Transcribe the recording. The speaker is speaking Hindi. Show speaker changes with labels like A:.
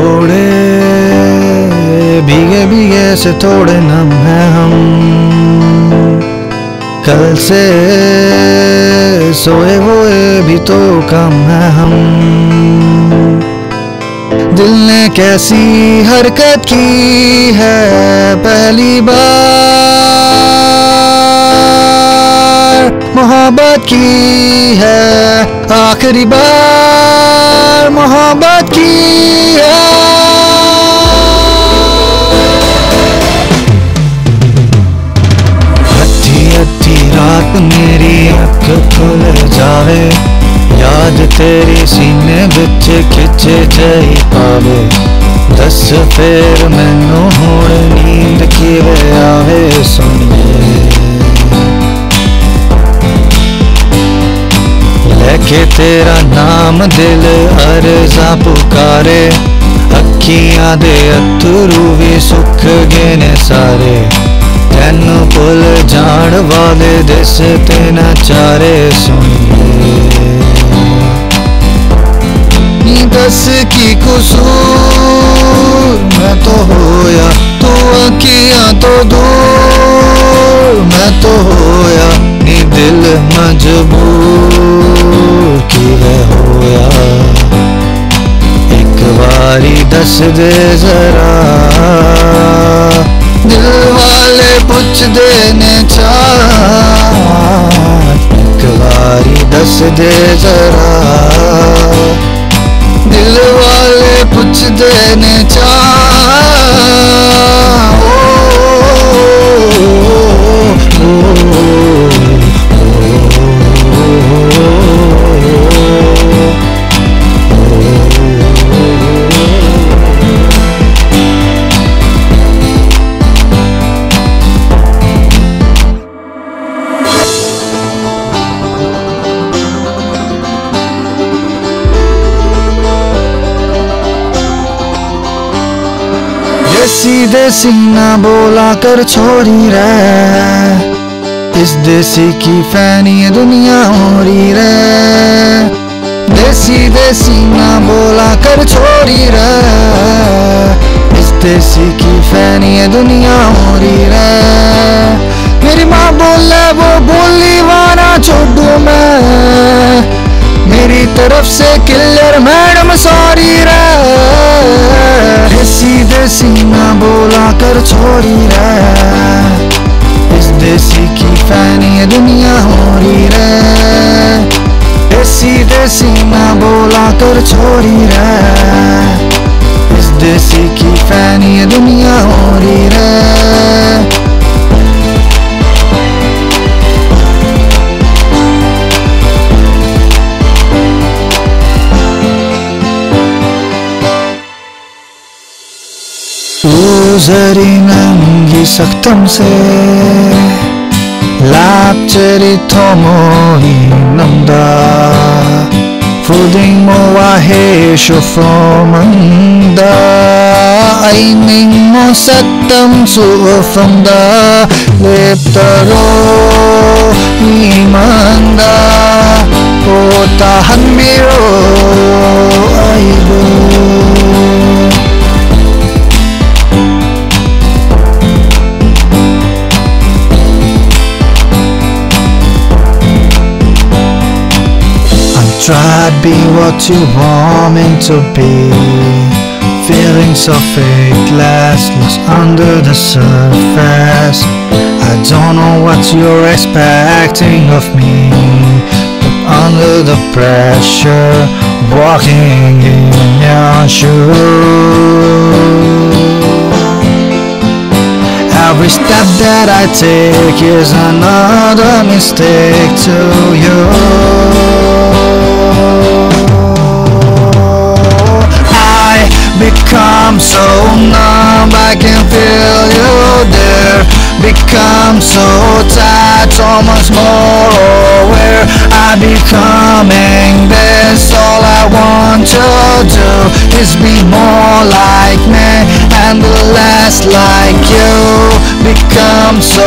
A: थोड़े भीगे भीगे से थोड़े नम हैं हम। कल से सोए हुए भी तो कम है हम। दिल ने कैसी हरकत की है पहली बार? मोहब्बत की है आखिरी बार? ਆਵੇ ਯਾਦ ਤੇਰੀ ਸੀਨੇ ਵਿੱਚ ਖਿੱਚ ਜਾਈ ਪਾਵੇ। ਦੱਸ ਫੇਰ ਮੈਨੂੰ ਹੁਣ ਨੀਂਦ ਕਿਵੇਂ ਆਵੇ ਸੁਣੀਏ। ਲੈ ਕੇ ਤੇਰਾ ਨਾਮ ਦਿਲ ਅਰਜ਼ਾ ਪੁਕਾਰੇ, ਅੱਖੀਆਂ ਦੇ ਅਥਰੂ ਵੀ ਸੁੱਕ ਗਏ ਨੇ ਸਾਰੇ। ਤੈਨੂੰ ਭੁੱਲ ਜਾਣ ਵਾਲੇ ਦਿਸ ਤੇ ਨਾ ਚਾਰੇ ਸੋ की कसूर, मैं तो होया, तू अखियाँ तो दूर, मैं तो होया, नी दिल मजबूर, की है होया? एक बारी दस दे जरा, दिल वाले पूछ देने चाह, एक बारी दस दे जरा। दिल वाले पूछते ने चार देसी ना बोला कर छोरी रे इस देसी की फैनी दुनिया हो रही। रे देसी देसी ना बोला कर छोरी रे इस देसी की फैनी दुनिया हो रही। रे मेरी माँ बोले, वो बोली वाना छोड़ू मैं। मेरी तरफ़ से किलर मैडम सॉरी रे देसी देसी ना बोला कर छोड़ी रे। इस देसी की फैनी दुनिया हो रही रे। देसी देसी ना बोला कर छोड़ी रे। इस देसी की फैनी दुनिया हो रही रे। 수세리는 이삭탐새 랍젤이 토모이 난다 푸딩 모와 해쇼포만다 아이밍 모사탐 수어펀다 랩다 Tried be what you want me to be. Feelings so fake, lastless under the surface. I don't know what you're expecting of me But under the pressure Walking in your shoes. Every step that I take is another mistake to you So tired, so much more aware I becoming this, all I want to do Is be more like me and less like you. Become so